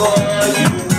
for you.